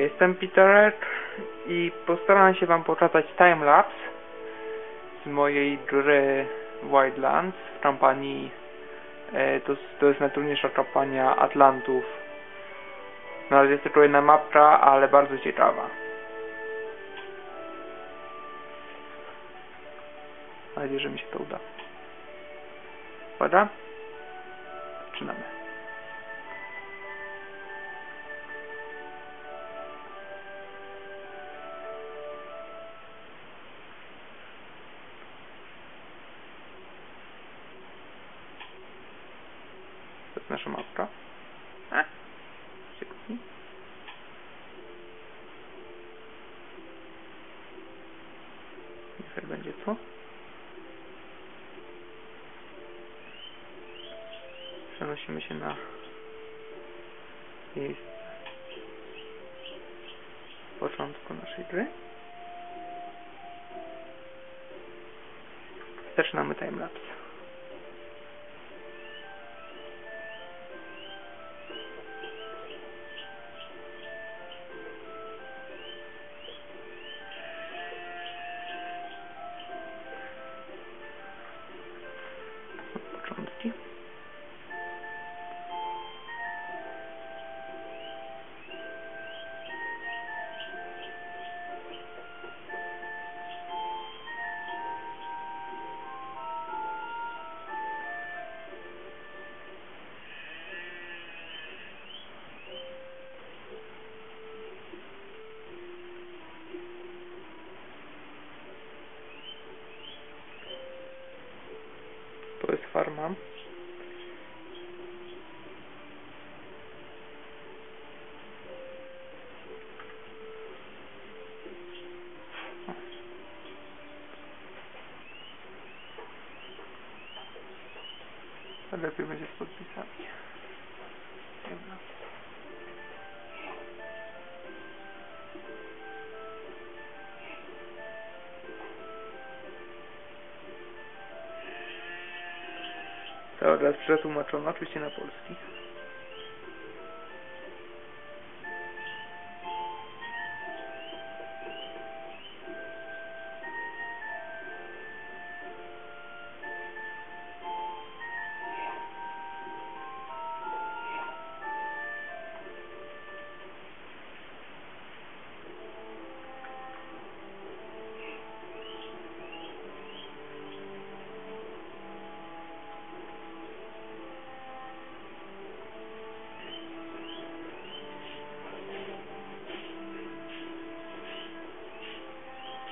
Jestem Peterek i postaram się wam pokazać timelapse z mojej gry Wildlands w kampanii e, to, to jest najtrudniejsza kampania Atlantów. Na razie jest tylko jedna mapka, ale bardzo ciekawa. Mam nadzieję, że mi się to uda. Uwaga. Zaczynamy nasza mapka. A, sekundki. Niechaj będzie tu. Przenosimy się na miejsce początku naszej gry. Zaczynamy timelapse. To jest farma. A lepiej będzie z podpisami. To teraz przetłumaczone oczywiście na polski.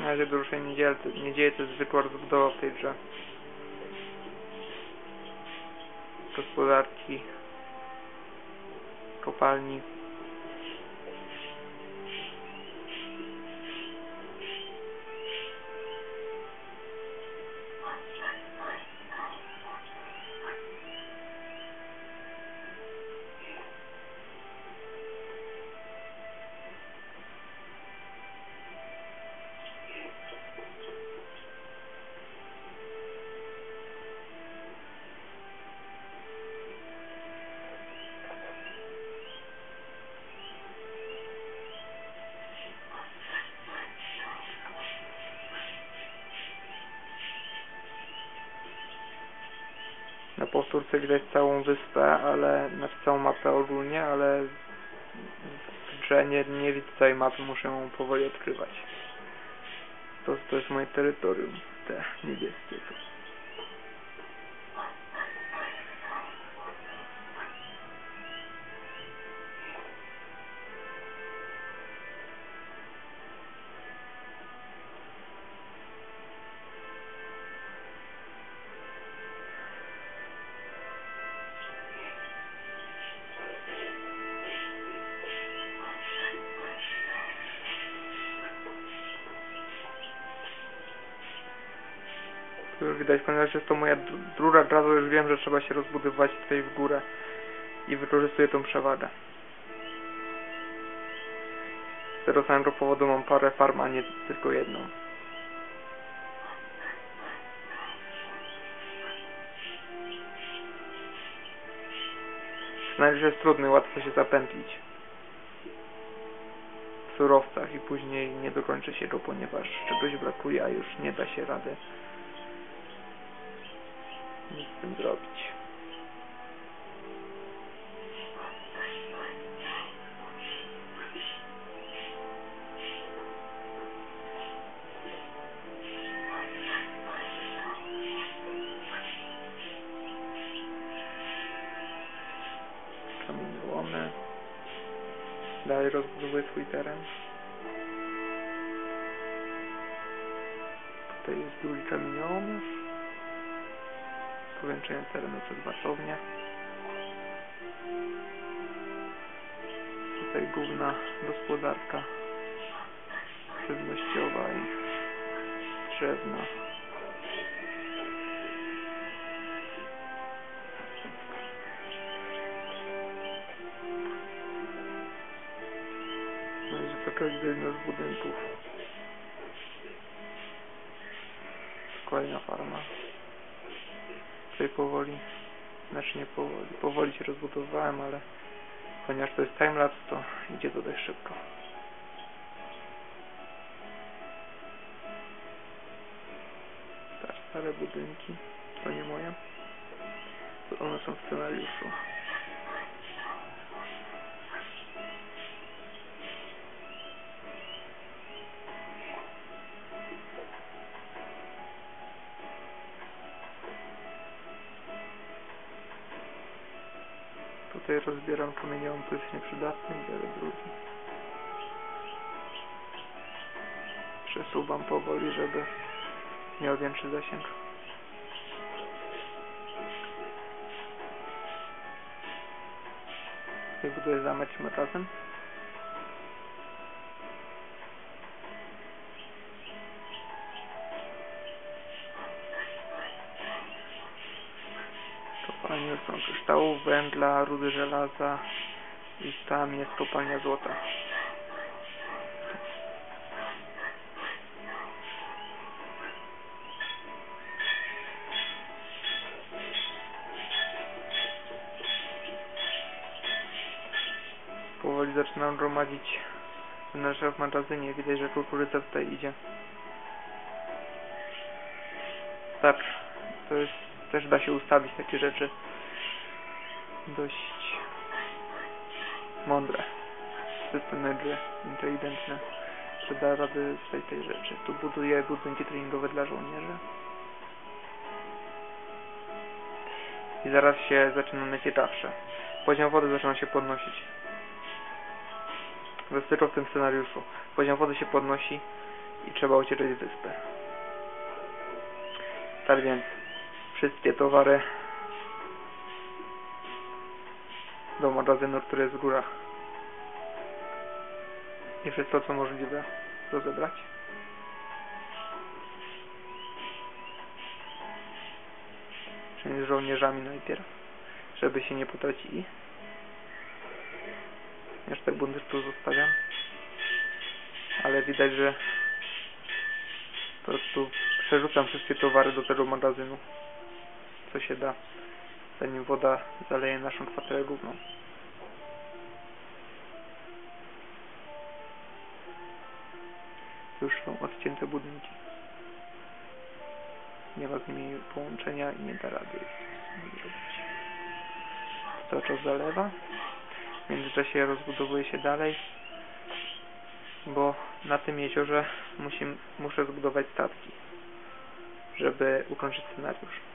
Na razie dużo się nie dzieje, nie dzieje to jest zwykła rozbudowa w tej grze. Gospodarki, kopalni. Na powtórce widać całą wyspę, ale, znaczy całą mapę ogólnie, ale w grze nie, nie widzę całej mapy, muszę ją powoli odkrywać. To, to jest moje terytorium, te niebieskie. Widać, ponieważ jest to moja dru- druga gra, już wiem, że trzeba się rozbudowywać tutaj w górę i wykorzystuję tą przewagę. Z tego samego powodu mam parę farm, a nie tylko jedną. Scenariusz jest trudny, łatwo się zapętlić. surowcach i później nie dokończę się go, ponieważ czegoś brakuje, a już nie da się rady z tym zrobić. Kamieniołomy. Dalej rozbudowuję swój teren. Tutaj jest drugi kamieniołom już. Powiększenie terenu przez wartownię. Tutaj główna gospodarka żywnościowa i drzewna. No i to jeden z budynków. Kolejna farma. Tutaj powoli, znaczy nie powoli, powoli się rozbudowałem, ale ponieważ to jest timelapse, to idzie to dość szybko. Tak, stare budynki, to nie moje. To one są w scenariuszu. Tutaj rozbieram kamieniołom, to jest nieprzydatny, biorę drugi. Przesuwam powoli, żeby miał większy zasięg. Tutaj buduję zamek razem. Są kryształów, węgla, rudy żelaza i tam jest kopalnia złota. Powoli zaczynam gromadzić wnętrze w magazynie. Widać, że kukurydza tutaj idzie. Tak, to jest, też da się ustawić takie rzeczy dość mądre. System Edge, inteligentne, że da radę z tej, rzeczy. Tu buduję budynki treningowe dla żołnierzy. I zaraz się zaczyna najciekawsze. Poziom wody zaczyna się podnosić. Zastyko w tym scenariuszu. Poziom wody się podnosi i trzeba uciekać z wyspy. Tak więc wszystkie towary do magazynu, który jest w górach. I wszystko co możliwe rozebrać. Czyli z żołnierzami najpierw, żeby się nie potracili. Jeszcze bunty tu zostawiam. Ale widać, że po prostu przerzucam wszystkie towary do tego magazynu. Co się da, zanim woda zaleje naszą kwaterę główną. Już są odcięte budynki. Nie ma z nimi połączenia i nie da rady z nimi robić. Cały czas zalewa. W międzyczasie rozbudowuje się dalej, bo na tym jeziorze musi, muszę zbudować statki, żeby ukończyć scenariusz.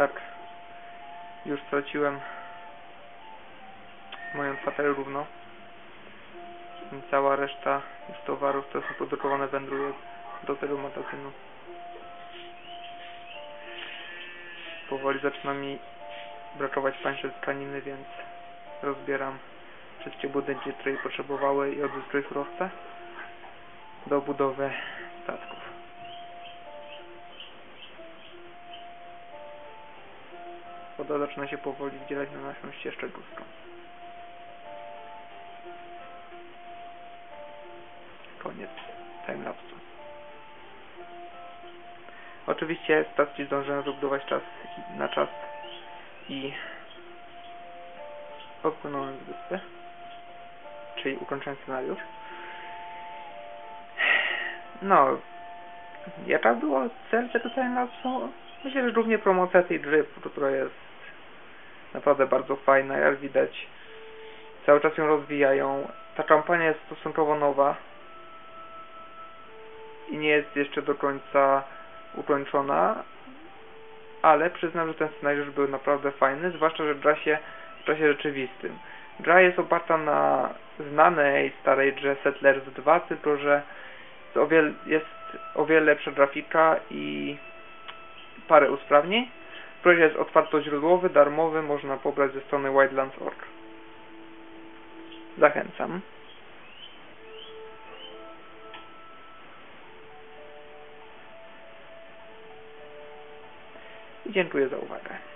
Tak. Już straciłem mając fotel równo. Cała reszta już towarów, które są produkowane wędruje do tego magazynu. Powoli zaczyna mi brakować pańsze tkaniny, więc rozbieram wszystkie budynki, które potrzebowały i odzyskuję surowce do budowy statków. Zaczyna się powoli wdzielać na naszą ścieżkę górską. Koniec timelapsu. Oczywiście stacji zdążyłem wybudować czas na czas i odpłynąłem z wyspy, czyli ukończyłem scenariusz. No, jaka była cel tego timelapsu? Myślę, że głównie promocja tej gry, która jest naprawdę bardzo fajna, jak widać. Cały czas ją rozwijają. Ta kampania jest stosunkowo nowa i nie jest jeszcze do końca ukończona, ale przyznam, że ten scenariusz był naprawdę fajny, zwłaszcza, że gra się w czasie rzeczywistym. Gra jest oparta na znanej starej grze Settlers 2, tylko że jest o wiele, jest o wiele lepsza grafika i parę usprawnień. Projekt jest otwartoźródłowy, darmowy, można pobrać ze strony wildlands.org. Zachęcam. I dziękuję za uwagę.